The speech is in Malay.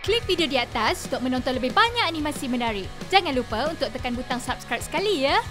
Klik video di atas untuk menonton lebih banyak animasi menarik. Jangan lupa untuk tekan butang subscribe sekali ya.